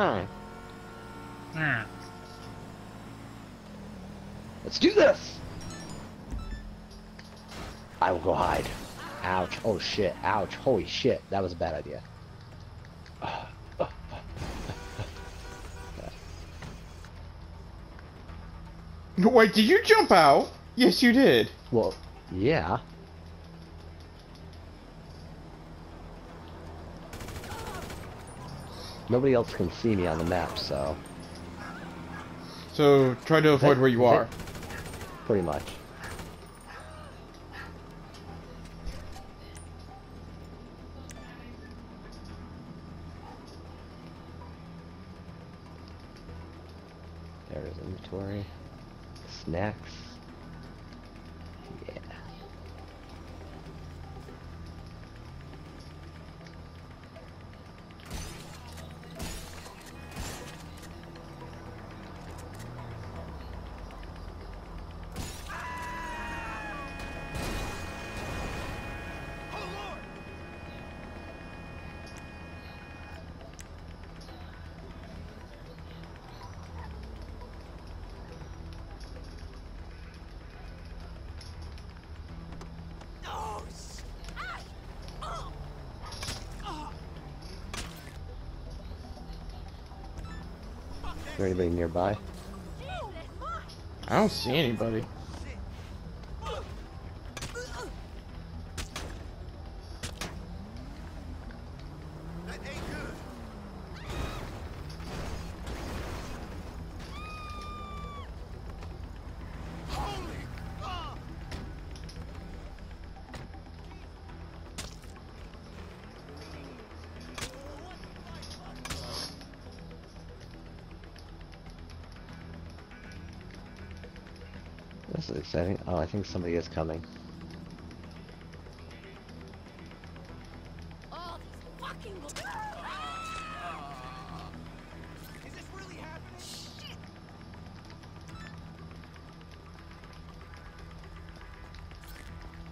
Alright, Ah. let's do this! I will go hide. Ouch. Oh shit. Ouch. Holy shit. That was a bad idea. Wait, did you jump out? Yes, you did. Well, yeah. Nobody else can see me on the map, so So try to avoid where you are. pretty much. There's inventory. Snacks. There anybody nearby? I don't see anybody. This is exciting. Oh, I think somebody is coming. All these fucking. Is this really happening? Shit!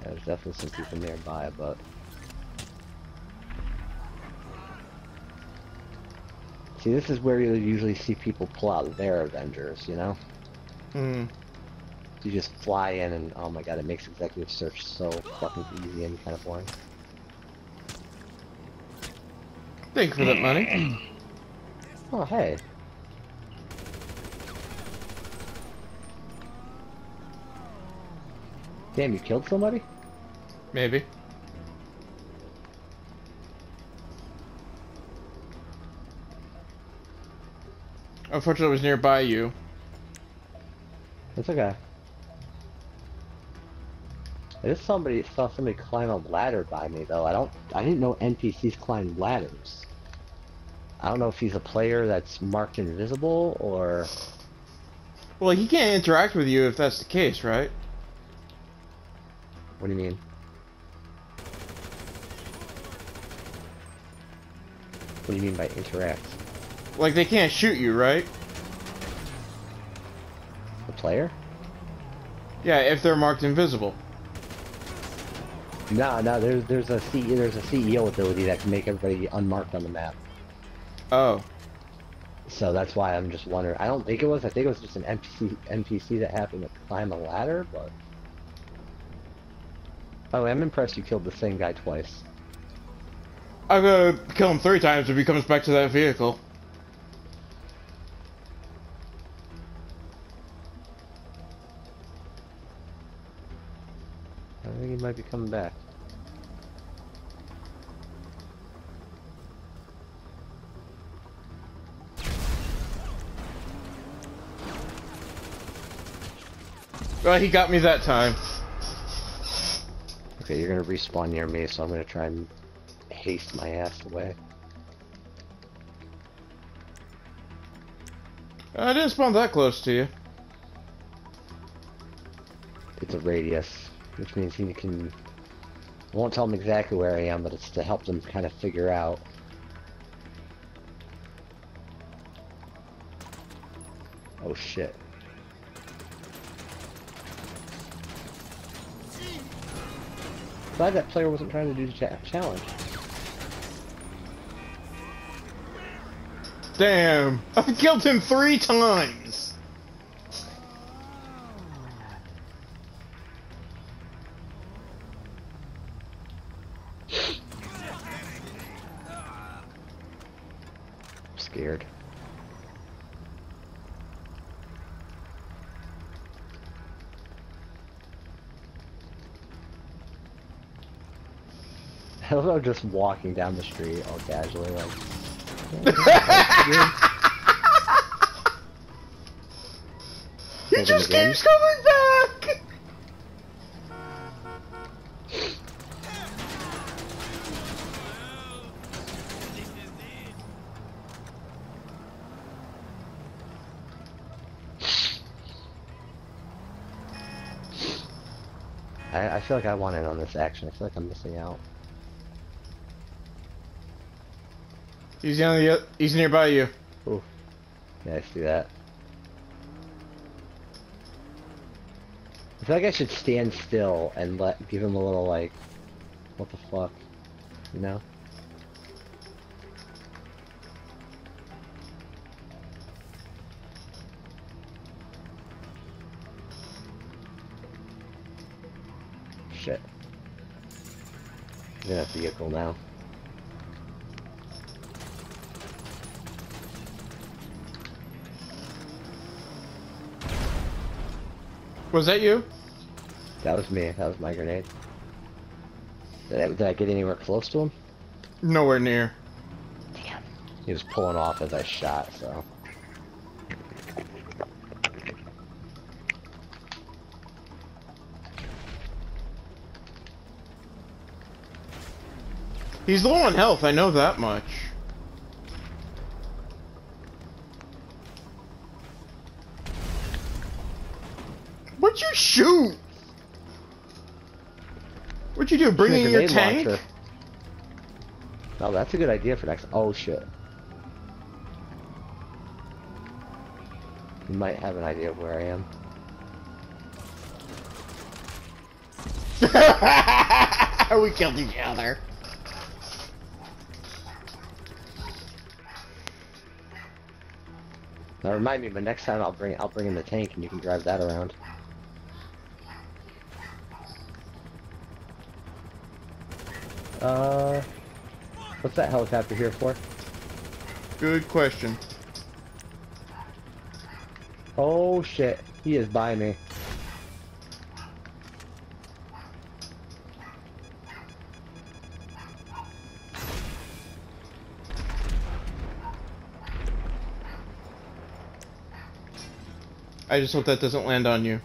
Yeah, there's definitely some people nearby, but see, this is where you usually see people pull out their Avengers. You know, Hmm. You just fly in and oh my god, it makes executive search so fucking easy and kind of boring. Thank you for that money. Oh hey, damn, you killed somebody? Maybe. Unfortunately, it was nearby you. It's okay. I just somebody saw somebody climb a ladder by me though. I don't I didn't know NPCs climb ladders. I don't know if he's a player that's marked invisible or Well, he can't interact with you if that's the case, right? what do you mean? What do you mean by interact? Like, they can't shoot you, right? The player? Yeah, if they're marked invisible. No, no, there's there's a C there's a CEO ability that can make everybody unmarked on the map. Oh. So that's why I'm just wondering. I don't think it was. I think it was just an NPC NPC that happened to climb a ladder, but. Oh, I'm impressed you killed the same guy twice. I'm gonna kill him three times if he comes back to that vehicle. I think he might be coming back. Well, he got me that time. Okay, you're gonna respawn near me, so I'm gonna try and haste my ass away. I didn't spawn that close to you. It's a radius, which means he can. I won't tell him exactly where I am, but it's to help them kind of figure out. Oh shit. Glad that player wasn't trying to do the cha challenge. Damn. I've killed him three times. I'm scared. I love just walking down the street all casually like. He just again? keeps coming back. I, I feel like I want in on this action. I feel like I'm missing out. He's on the. He's nearby you. I see that. I feel like I should stand still and let give him a little like, what the fuck, you know? Shit. I'm gonna have vehicle now. Was that you? That was me. That was my grenade. Did I, did I get anywhere close to him? Nowhere near. Damn. He was pulling off as I shot, so. He's low on health. I know that much. What'd you shoot? What'd you do? Bring in your tank? launcher. Oh, that's a good idea for next. Oh shit. You might have an idea of where I am. we killed each other. Now remind me, but next time I'll bring I'll bring in the tank and you can drive that around. Uh, what's that helicopter here for? Good question. Oh shit, he is by me. I just hope that doesn't land on you.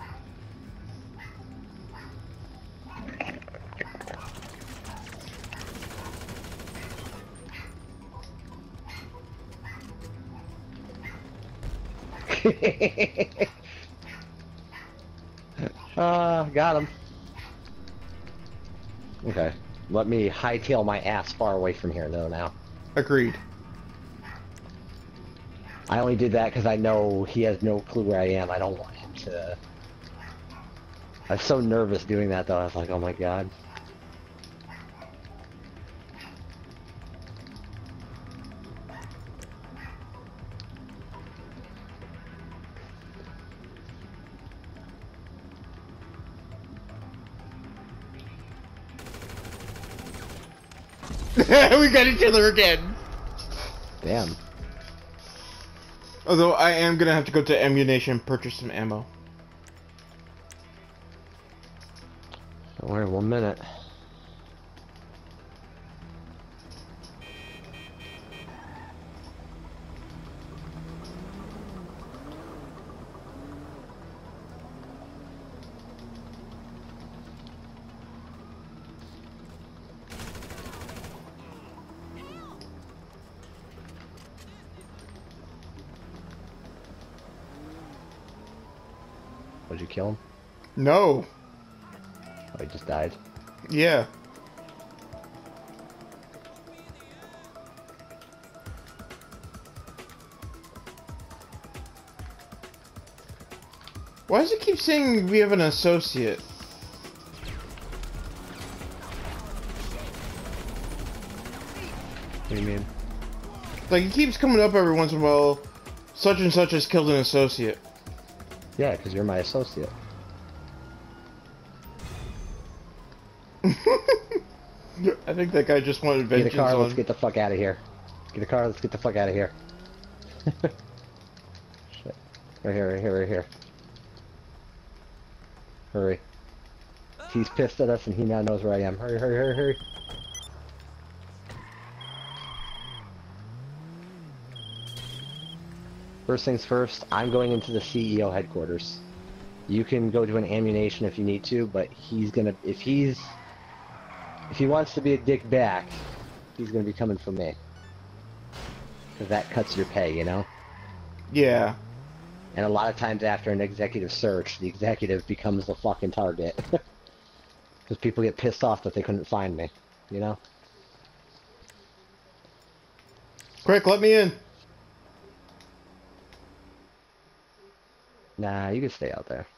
Uh, got him. Okay, let me hightail my ass far away from here though now. Agreed. I only did that because I know he has no clue where I am. I don't want him to. I was so nervous doing that though. I was like, oh my god. we got each other again. Damn. Although I am gonna have to go to ammunition and purchase some ammo. Don't worry, one minute. Would you kill him? No. Oh, he just died. Yeah. Why does it keep saying we have an associate? What do you mean? Like, it keeps coming up every once in a while. Such and such has killed an associate. Yeah, because you're my associate. I think that guy just wanted vengeance Get a vengeance car, on. let's get the fuck out of here. Get a car, let's get the fuck out of here. Shit. Right here, right here, right here. Hurry. He's pissed at us and he now knows where I am. Hurry, hurry, hurry, hurry. First things first, I'm going into the CEO headquarters. You can go to an ammunition if you need to, but he's gonna, if he's, if he wants to be a dick back, he's gonna be coming for me. Cause that cuts your pay, you know? Yeah. And a lot of times after an executive search, the executive becomes the fucking target. Because people get pissed off that they couldn't find me, you know? Quick, let me in. Nah, you can stay out there.